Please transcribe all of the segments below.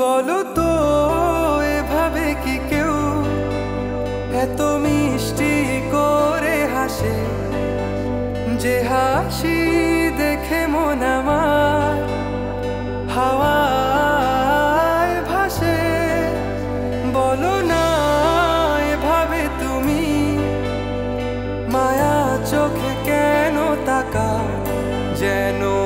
বলো তো, এভাবে কি কেউ এত মিষ্টি করে হাসে? যে হাসি দেখে মন আমার হাওয়ায় ভাসে। বলো না, এভাবে তুমি মায়া চোখে কেন তাকা যেন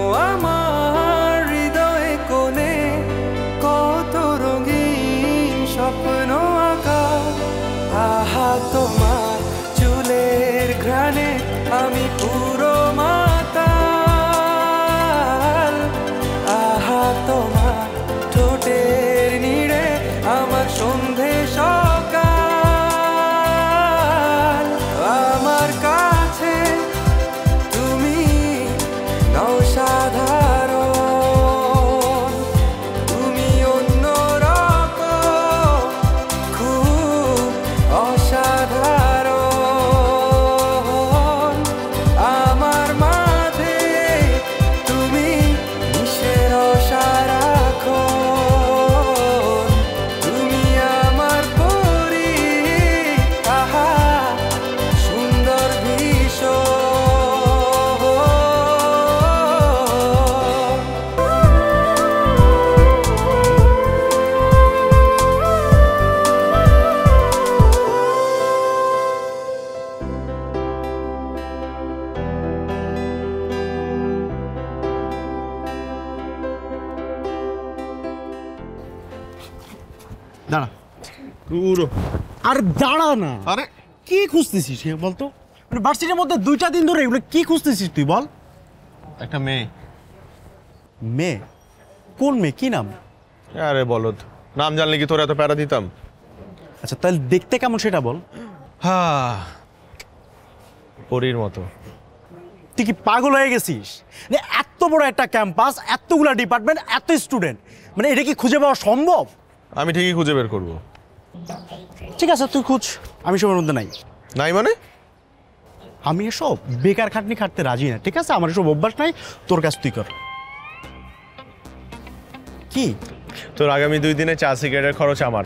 ঘ্রাণে আমি পুরো দাঁড়া। পুরো আর দাঁড়া না। আরে। কি খুঁজতেছিস বলতো মানে ভার্সিটির মধ্যে দুইটা দিন ধরে এগুলো কি খুঁজতেছিস তুই বল? একটা মেয়ে। মেয়ে? কোন মেয়ে? কি নাম? আরে বলদ নাম জানলে কি তোর এত প্যারা দিতাম? আচ্ছা তাহলে দেখতে কেমন সেটা বল। হা পরীর মতো। তুই কি পাগল হয়ে গেছিস? মানে এত বড় একটা ক্যাম্পাস এতগুলা ডিপার্টমেন্ট এত স্টুডেন্ট মানে এটা কি খুঁজে পাওয়া সম্ভব? আমি ঠিকই খুঁজে বের করব। ঠিক আছে তুই খুঁজ। আমি সময়ের মধ্যে নাই। নাই মানে? আমি এসব বেকার খাটনি খাটতে রাজি না ঠিক আছে? আমার এসব অভ্যাস নাই তোর কাছ তুই কর। কি? তোর আগামী দুই দিনে চা সিগারেটের খরচ আমার।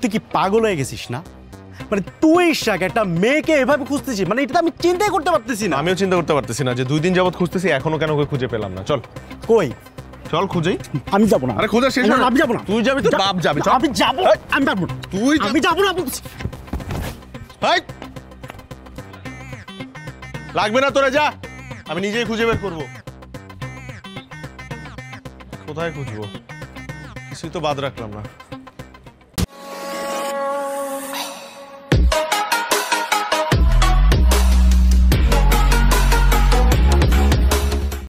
তুই কি পাগল হয়ে গেছিস না? মানে তুই শাক একটা মেয়েকে এভাবে খুঁজতেছিস মানে এটা আমি চিন্তাই করতে পারতেছি না। আমিও চিন্তা করতে পারতেছি না যে দুই দিন যাবত খুঁজতেছি এখনও কেন ওকে খুঁজে পেলাম না? চল। কই? চল খুঁজেই আমি যাব না। আরে খোঁজা শেষ না, আমি যাব না। তুই যাবি তো বাপ যাবে, চল। আমি যাব আমি যাব না। তুই আমি যাব না বলছি। হাই লাগবে না তোরা যা। আমি নিজেই খুঁজে বের করব। কোথায় খুঁজবো? কিছুই তো বাদ রাখলাম না।